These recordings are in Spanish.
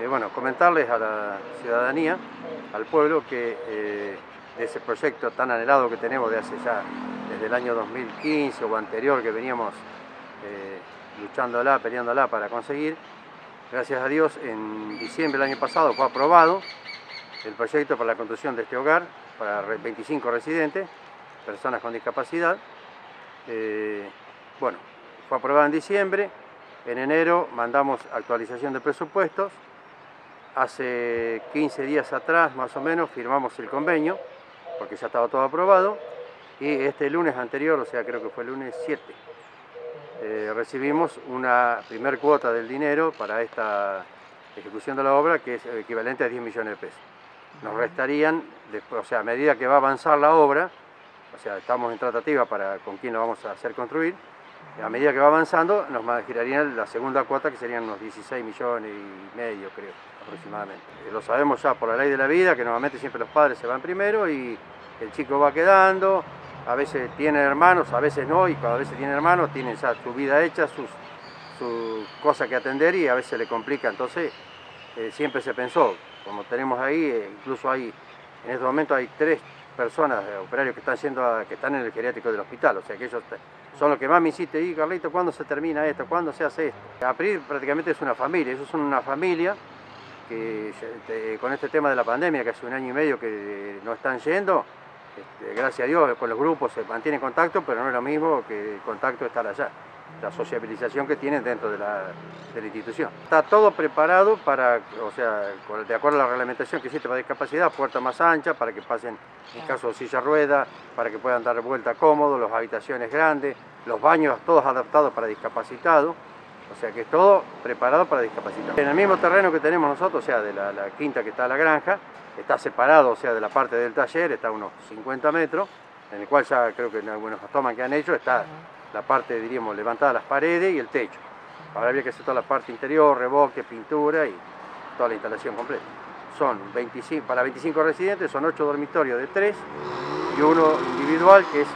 Eh, bueno, comentarles a la ciudadanía, al pueblo, que eh, ese proyecto tan anhelado que tenemos de hace ya, desde el año 2015 o anterior, que veníamos eh, luchándola, peleándola para conseguir, gracias a Dios, en diciembre del año pasado fue aprobado el proyecto para la construcción de este hogar para 25 residentes, personas con discapacidad. Eh, bueno, fue aprobado en diciembre, en enero mandamos actualización de presupuestos, hace 15 días atrás más o menos firmamos el convenio, porque ya estaba todo aprobado, y este lunes anterior, o sea creo que fue el lunes 7, eh, recibimos una primer cuota del dinero para esta ejecución de la obra que es equivalente a 10 millones de pesos. Nos restarían, después, o sea, a medida que va a avanzar la obra, o sea, estamos en tratativa para con quién la vamos a hacer construir, a medida que va avanzando nos girarían la segunda cuota que serían unos 16 millones y medio creo Eh, lo sabemos ya por la ley de la vida que normalmente siempre los padres se van primero y el chico va quedando, a veces tiene hermanos, a veces no, y cuando a veces tiene hermanos tienen su vida hecha, sus, sus cosas que atender y a veces le complica. Entonces eh, siempre se pensó, como tenemos ahí, eh, incluso hay, en este momento hay tres personas, operarios que están, siendo, que están en el geriátrico del hospital, o sea que ellos son los que más me insisten, y Carlito, ¿cuándo se termina esto? ¿Cuándo se hace esto? APRI prácticamente es una familia, ellos son una familia que con este tema de la pandemia, que hace un año y medio que no están yendo, este, gracias a Dios con los grupos se mantiene contacto, pero no es lo mismo que el contacto estar allá, la sociabilización que tienen dentro de la, de la institución. Está todo preparado para, o sea, de acuerdo a la reglamentación que existe para discapacidad, puerta más ancha, para que pasen en caso de silla rueda, para que puedan dar vuelta cómodo, las habitaciones grandes, los baños todos adaptados para discapacitados. O sea que es todo preparado para discapacitados. En el mismo terreno que tenemos nosotros, o sea, de la, quinta que está la granja, está separado, o sea, de la parte del taller, está a unos 50 metros, en el cual ya creo que en algunos tomas que han hecho está la parte, diríamos, levantada las paredes y el techo. Ahora había que hacer toda la parte interior, reboque, pintura y toda la instalación completa. Son 25, para 25 residentes, son 8 dormitorios de 3 y uno individual que es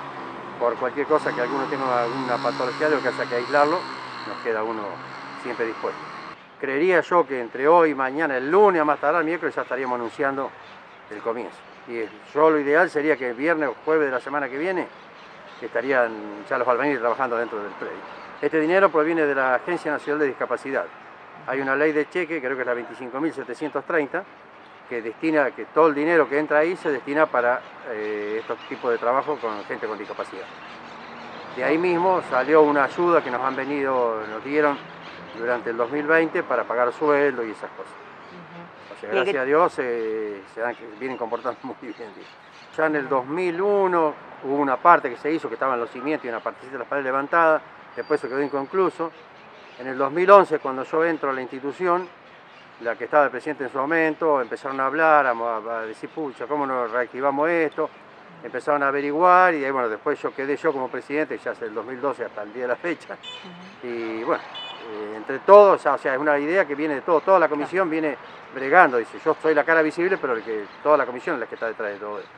por cualquier cosa que alguno tenga alguna patología, lo que haya que aislarlo, nos queda uno siempre dispuesto. Creería yo que entre hoy, mañana, el lunes, a más tardar, el miércoles ya estaríamos anunciando el comienzo. Y yo lo ideal sería que el viernes o jueves de la semana que viene estarían ya los albañiles trabajando dentro del predio. Este dinero proviene de la Agencia Nacional de Discapacidad. Hay una ley de cheque, creo que es la 25.730, que destina, que todo el dinero que entra ahí se destina para eh, estos tipos de trabajo con gente con discapacidad. De ahí mismo salió una ayuda que nos han venido, nos dieron durante el 2020 para pagar sueldo y esas cosas. O sea, gracias a Dios se vienen comportando muy bien. Ya en el 2001 hubo una parte que se hizo que estaban los cimientos y una partecita de las paredes levantadas, después se quedó inconcluso. En el 2011, cuando yo entro a la institución, la que estaba el presidente en su momento, empezaron a hablar, a, decir, pucha, ¿cómo nos reactivamos esto? Empezaron a averiguar y bueno, después yo quedé yo como presidente, ya hace el 2012 hasta el día de la fecha. Y bueno, eh, entre todos, o sea, es una idea que viene de todo, toda la comisión viene bregando, dice, yo soy la cara visible, pero el que, toda la comisión es la que está detrás de todo esto.